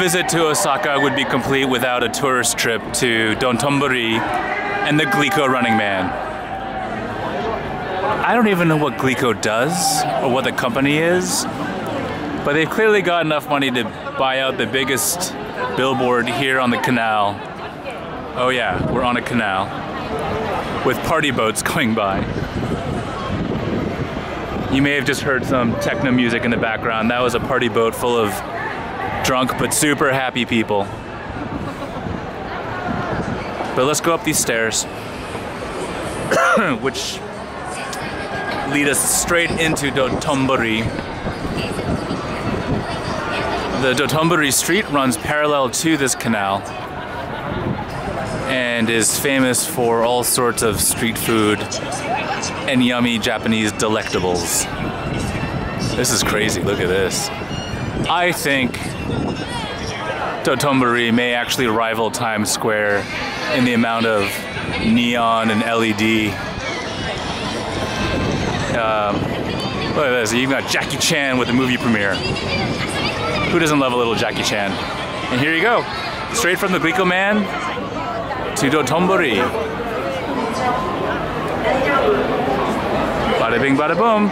visit to Osaka would be complete without a tourist trip to Dotonbori and the Glico Running Man. I don't even know what Glico does or what the company is, but they've clearly got enough money to buy out the biggest billboard here on the canal. Oh yeah, we're on a canal with party boats going by. You may have just heard some techno music in the background. That was a party boat full of drunk but super happy people. But let's go up these stairs, which lead us straight into Dotonbori. The Dotonbori Street runs parallel to this canal and is famous for all sorts of street food and yummy Japanese delectables. This is crazy, look at this. I think Dotonbori may actually rival Times Square in the amount of neon and LED. Um, look at this, you've got Jackie Chan with the movie premiere. Who doesn't love a little Jackie Chan? And here you go, straight from the Glico Man to Dotonbori. Bada bing, bada boom.